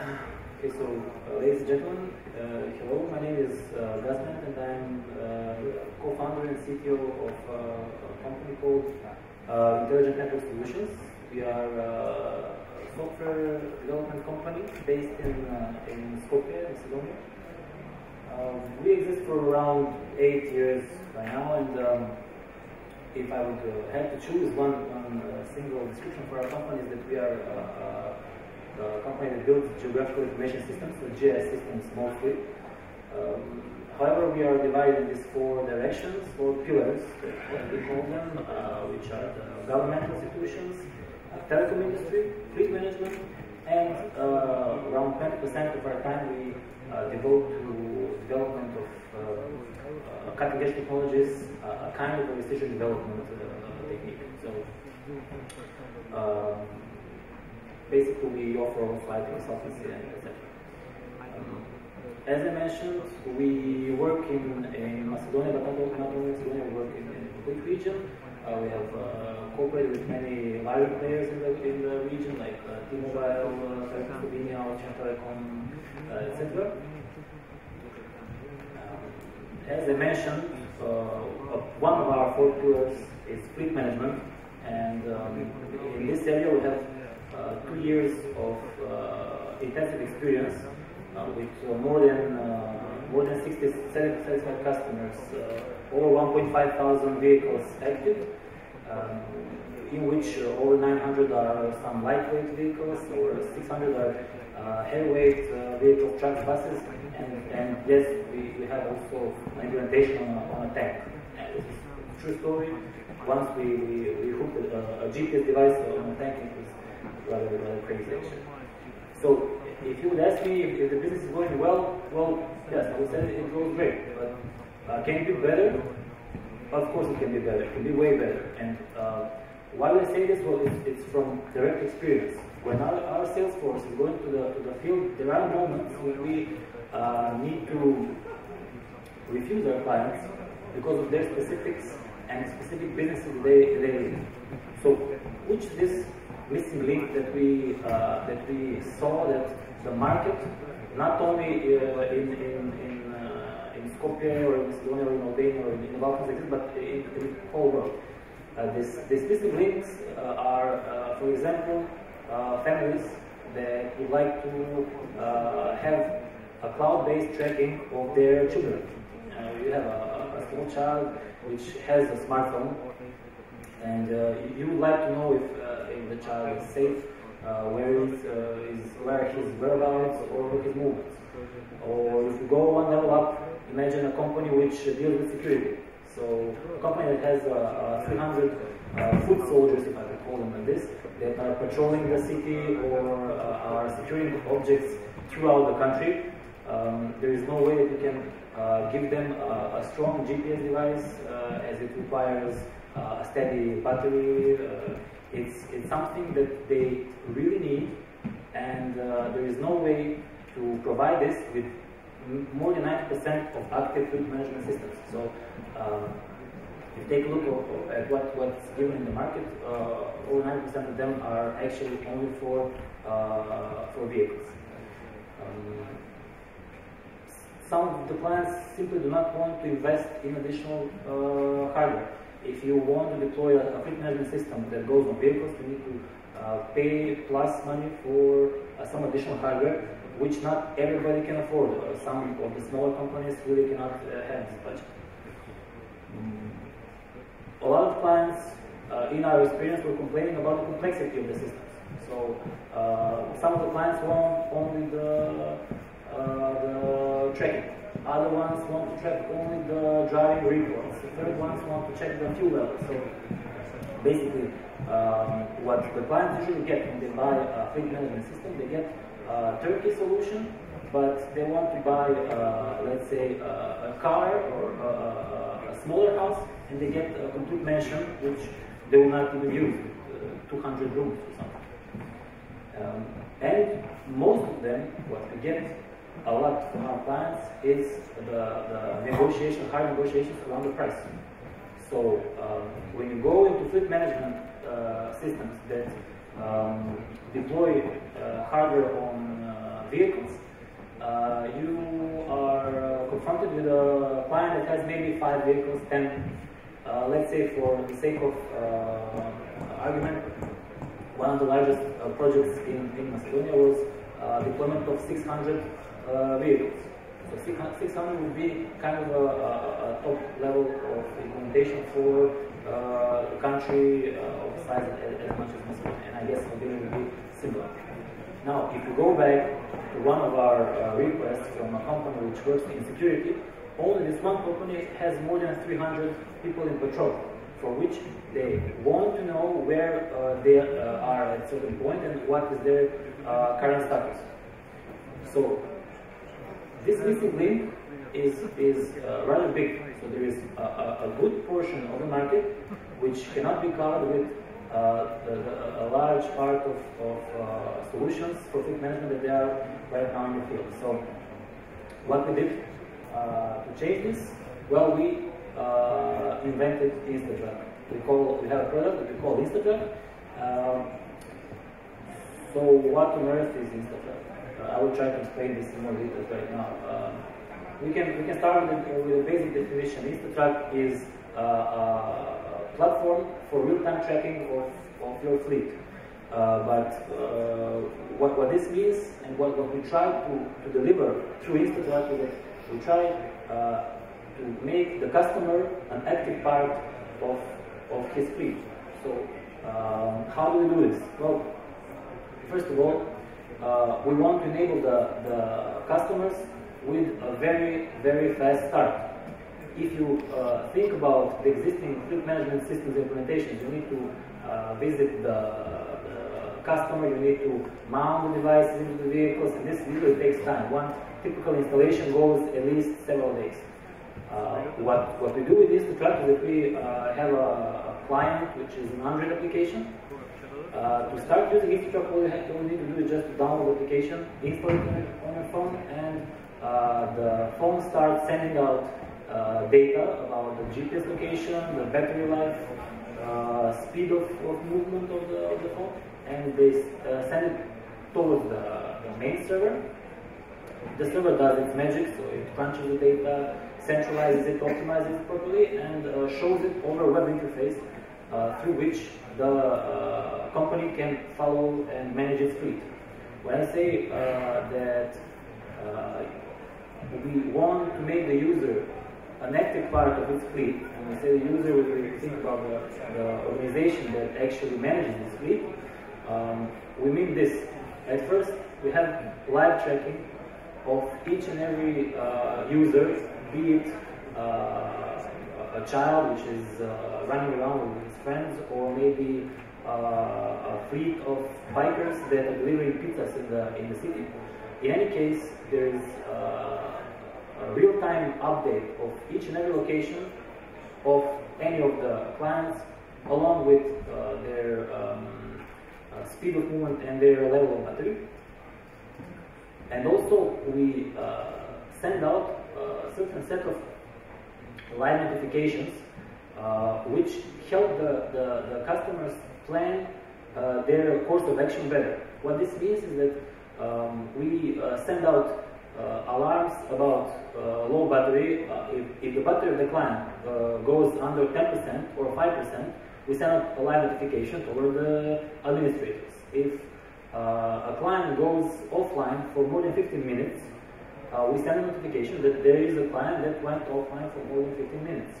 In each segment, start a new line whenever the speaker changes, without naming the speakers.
Okay, so uh, ladies and gentlemen, uh, hello. My name is uh, and I'm uh, co-founder and CTO of uh, a company called uh, Intelligent Network Solutions. We are uh, a software development company based in in Skopje, Macedonia. We exist for around eight years by now, and um, if I would have to choose one, one single description for our company, is that we are uh, company that builds geographical information systems, so GIS systems mostly. Um, however, we are divided in these four directions, four pillars, what we call them, uh, which are the governmental institutions, telecom industry, fleet management, and uh, around 20% of our time we uh, devote to development of uh, cutting-edge technologies, a kind of a decision development technique. So. Um, basically we offer IT consultancy and etc. Um, as I mentioned, we work in, in Macedonia, but not only, Macedonia, we work in, in the region. Uh, we have uh, cooperated with many larger players in the, in the region, like uh, T-Mobile, uh, Slovenia, Austrian Telecom, uh, etc. Um, as I mentioned, uh, one of our four pillars is fleet management, and um, in this area we have two years of uh, intensive experience uh, with more than more than 60 satisfied customers, over 1.5 thousand vehicles active, um, in which over 900 are some lightweight vehicles, or 600 are uh, heavyweight uh, vehicles, buses, and, and yes, we, we have also implementation on a, on a tank. True story. Once we, we, we hooked a, a GPS device on a tank, rather, than crazy actually. So if you would ask me if, the business is going well, well, yes, I would say it goes great. But uh, can it be better? Of course it can be better. It can be way better. And uh, why I say this? Well, it's, it's from direct experience. When our, our sales force is going to the, to the field, there are moments when we uh, need to refuse our clients because of their specifics and specific businesses they, they lead. So, which this missing link that we uh, that we saw that the market, not only uh, in in in, uh, in Skopje or in Macedonia or in Albania or in, in the Balkans but in, the whole world. Uh, this these missing links uh, are, uh, for example, families that would like to have a cloud-based tracking of their children. you have a, a small child which has a smartphone and you would like to know if the child is safe, uh, where is, is where his whereabouts or his movements. Or if you go one level up, imagine a company which deals with security. So a company that has uh, uh, 300 uh, foot soldiers, if I could call them like this, that are patrolling the city or are securing objects throughout the country. Um, there is no way that you can give them a, strong GPS device as it requires uh, a steady battery. It's, it's something that they really need, and uh, there is no way to provide this with more than 90% of active fleet management systems. So um, if you take a look at what, what's given in the market, uh, over 90% of them are actually only for, uh, for vehicles. Um, some of the clients simply do not want to invest in additional uh, hardware if you want to deploy a, fleet management system that goes on vehicles, you need to uh, pay plus money for uh, some additional hardware, which not everybody can afford. Uh, some of the smaller companies really cannot uh, have this budget. Mm. A lot of clients, uh, in our experience, were complaining about the complexity of the systems. So uh, some of the clients want only the, the tracking other ones want to check only the driving reports. The third ones want to check the fuel level. So basically, um, what the clients usually get when they buy a fleet management system, they get a turnkey solution, but they want to buy, uh, let's say, a, a car or a, a, smaller house, and they get a complete mansion, which they will not even use, uh, 200 rooms or something. Um, and most of them, what they get a lot from our clients is the, the negotiation, high negotiations around the price. So um, when you go into fleet management uh, systems that um, deploy uh, hardware on uh, vehicles, uh, you are confronted with a client that has maybe five vehicles, ten. Uh, let's say for the sake of argument, one of the largest projects in, in Macedonia was deployment of 600 vehicles. So 600 would be kind of a, a, a top level of implementation for uh, country uh, of size as, much as Macedonia, and I guess Albania would be similar. Now, if you go back to one of our uh, requests from a company which works in security, only this one company has more than 300 people in patrol, for which they want to know where uh, they uh, are at certain point and what is their uh, current status. So this missing link is, is uh, rather big. So there is a, a, a, good portion of the market which cannot be covered with uh, a, a, large part of, of uh, solutions for fleet management that they are right now in the field. So what we did uh, to change this, well, we uh, invented InstaTrack. We call we have a product that we call InstaTrack. Um, so what on earth is InstaTrack? Uh, I will try to explain this in more details right now. Um, we can we can start with, uh, with a basic definition. InstaTrack is uh, a platform for real-time tracking of, of your fleet. Uh, but uh, what, what this means and what, what we try to, to deliver through InstaTrack is that we try uh, to make the customer an active part of, of his fleet. So um, how do we do this? Well, first of all, uh, we want to enable the, the customers with a very, very fast start. If you uh, think about the existing fleet management systems implementations, you need to uh, visit the, customer, you need to mount the devices into the vehicles, and this usually takes time. One typical installation goes at least several days. Uh, what, what we do with InstaTrack is that we uh, have a, a, client which is an Android application uh, to start using InstaTrack, all you, have, need to do is just download the application, install it on your phone, and uh, the phone starts sending out uh, data about the GPS location, the battery life, uh, speed of, of, movement of the, of the phone, and they uh, send it towards the, the main server. The server does its magic, so it crunches the data, centralizes it, optimizes it properly, and shows it over a web interface through which the uh, company can follow and manage its fleet. When I say uh, that uh, we want to make the user an active part of its fleet, and we say the user, we think about the, the organization that actually manages this fleet, um, we mean this. At first, we have live tracking of each and every uh, user, be it uh, a child which is uh, running around friends, or maybe uh, a fleet of bikers that are delivering pizzas in the in the city. In any case, there is uh, a real-time update of each and every location of any of the clients, along with uh, their um, uh, speed of movement and their level of battery. And also, we uh, send out a certain set of live notifications, uh, which help the, the, the customers plan uh, their course of action better. What this means is that um, we uh, send out uh, alarms about uh, low battery. Uh, if, if, the battery of the client goes under 10% or 5%, we send out a live notification toward the administrators. If a client goes offline for more than 15 minutes, uh, we send a notification that there is a client that went offline for more than 15 minutes.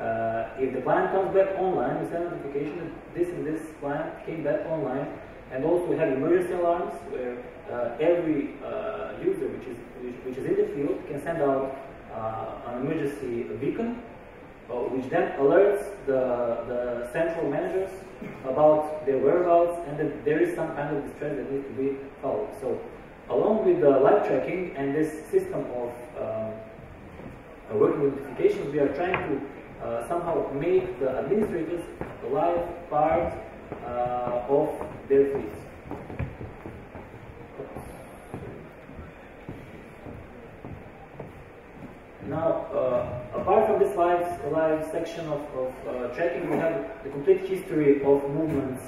Uh, if the client comes back online, we send a notification that this and this client came back online. And also we have emergency alarms where uh, every uh, user which is, which, which, is in the field can send out uh, an emergency beacon, uh, which then alerts the, the central managers about their whereabouts and that there is some kind of distress that needs to be followed. So along with the live tracking and this system of um, working notifications, we are trying to uh, somehow make the administrators a live part uh, of their fleets. Now, uh, apart from this live, live section of, of uh, tracking, we have the complete history of movements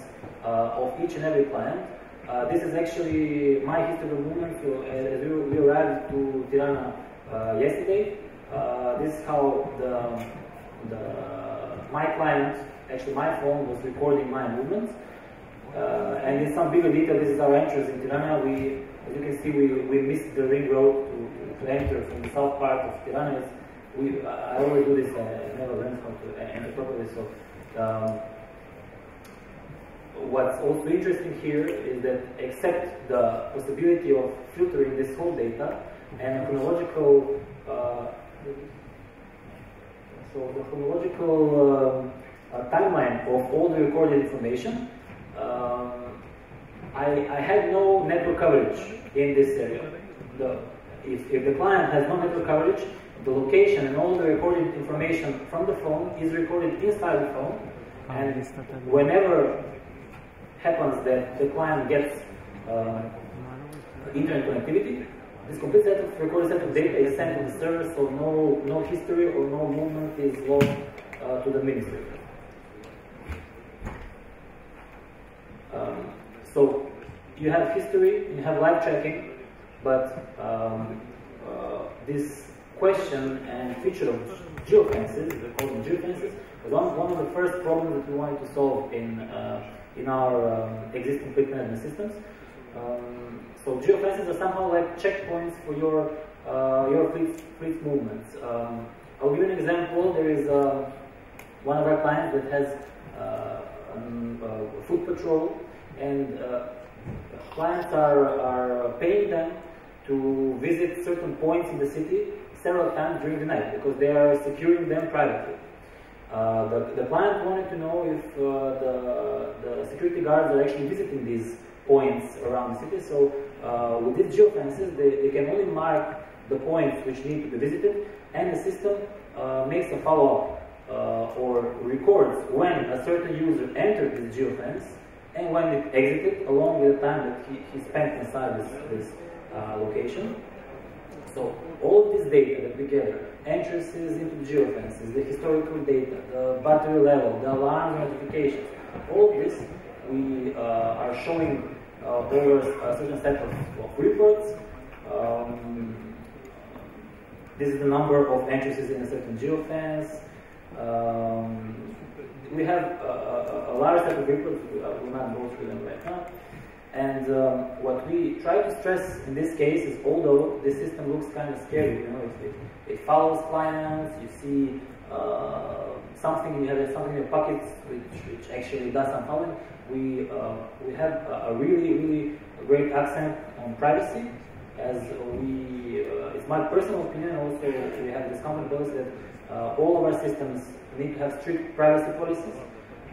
uh, of each and every client Uh, this is actually my history of movement. So, we, arrived to Tirana uh, yesterday, uh, this is how the, the my client, actually my phone, was recording my movements. Uh, and in some bigger detail, this is our entrance in Tirana. We, as you can see, we, we missed the ring road to, to enter from the south part of Tirana. We, I always do this, I never learned how to enter properly. So, um, what's also interesting here is that except the possibility of filtering this whole data and chronological uh, so the chronological um, uh, timeline of all the recorded information um, I, I had no network coverage in this area. The, if, if the client has no network coverage the location and all the recorded information from the phone is recorded inside the phone. And whenever happens that the client gets uh, internet connectivity, this complete set of recorded set of data is sent to the server, so no, no history or no movement is logged uh, to the administrator. Um, so you have history, you have live tracking, but um, uh, this question and feature of geofences, we call them geofences, was one, one of the first problems that we wanted to solve in uh, in our um, existing fleet management systems. Um, so geofences are somehow like checkpoints for your uh, your fleet, fleet movements. Um, I'll give you an example. There is uh, one of our clients that has uh, um, a foot patrol, and uh, clients are, are paying them to visit certain points in the city several times during the night because they are securing them privately. Uh, the, the client wanted to know if uh, the, the security guards are actually visiting these points around the city. So uh, with these geofences, they, they can only mark the points which need to be visited, and the system uh, makes a follow-up uh, or records when a certain user entered this geofence and when it exited, along with the time that he, he spent inside this, this location. So all this data that we gather, entrances into geofences, the historical data, the battery level, the alarm notifications, all this we uh, are showing uh, over a certain set of, of reports. Um, this is the number of entries in a certain geofence. Um, we have a, a, a, large set of reports, we will not go through them right now. And um, what we try to stress in this case is, although this system looks kind of scary, you know, it, it, it follows clients, you see uh, something, you have something in your which, which actually does some following. We, uh, we have a, really, really great accent on privacy, as we, uh, it's my personal opinion also, we have this common that uh, all of our systems need to have strict privacy policies.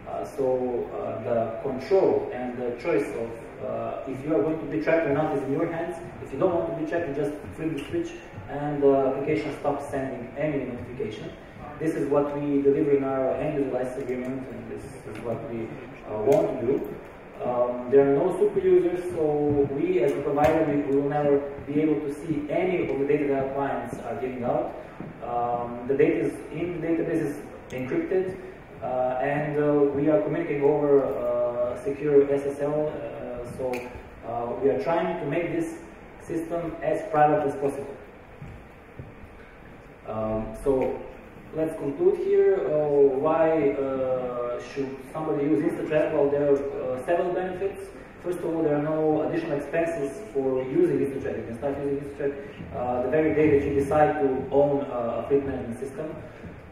Uh, so uh, the control and the choice of uh, if you are going to be tracked or not is in your hands. If you don't want to be tracked, you just flip the switch and the application stops sending any notification. This is what we deliver in our end license agreement, and this is what we uh, want to do. Um, there are no super users, so we as a provider, we will never be able to see any of the data that our clients are giving out. Um, the data is in the database is encrypted, uh, and uh, we are communicating over uh, secure SSL so uh, we are trying to make this system as private as possible. Um, so let's conclude here. Uh, why uh, should somebody use InstaTrack? Well, there are uh, several benefits. First of all, there are no additional expenses for using InstaTrack. You can start using InstaTrack uh, the very day that you decide to own a fleet management system.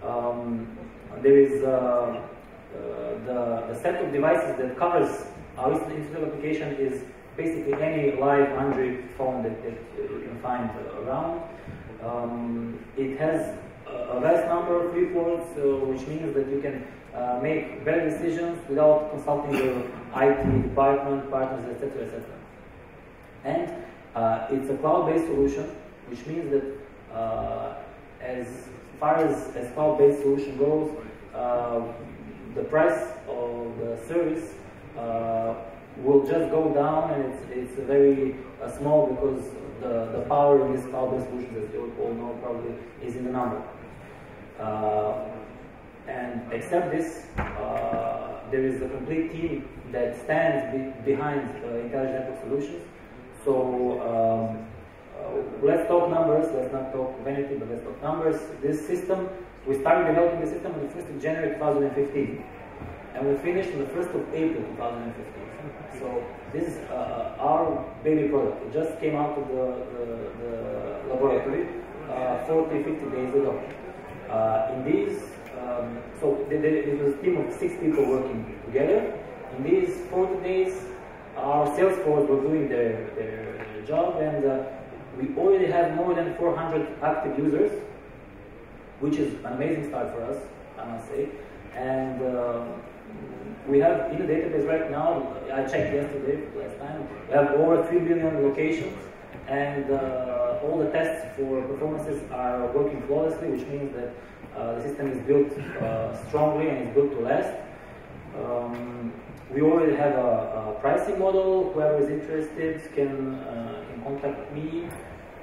Um, there is uh, the, the set of devices that covers our install application is basically any live Android phone that, that you can find around. Um, it has a vast number of reports, which means that you can uh, make better decisions without consulting your IT department, partners, etc., etc. And uh, it's a cloud-based solution, which means that uh, as far as, as cloud-based solution goes, the price of the service uh, will just go down and it's, it's very uh, small because the, the power in this cloud-based solution, as you all know probably, is in the number. Uh, and except this, uh, there is a complete team that stands be behind intelligent network solutions. So um, uh, let's talk numbers. Let's not talk vanity, but let's talk numbers. This system, we started developing the system on the 1st of January 2015, and we finished on the 1st of April 2015. So this is uh, our baby product. It just came out of the, the, the laboratory uh, 40, 50 days ago. Uh, in these, um, so it was a team of six people working together. In these 40 days, our sales force was doing their, their, their job and uh, we already have more than 400 active users, which is an amazing start for us, I must say. And uh, we have in the database right now, I checked yesterday, last time, we have over 3 billion locations and uh, all the tests for performances are working flawlessly, which means that uh, the system is built uh, strongly and is built to last. Um, we already have a, a, pricing model. Whoever is interested can, uh, can contact me.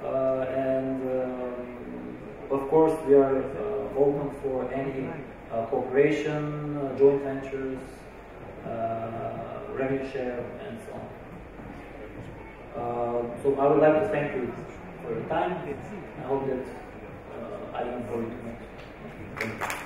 Uh, and um, of course, we are open for any cooperation, joint ventures, revenue share, and so on. Uh, so I would like to thank you for your time. I hope that uh, I didn't bore you too much.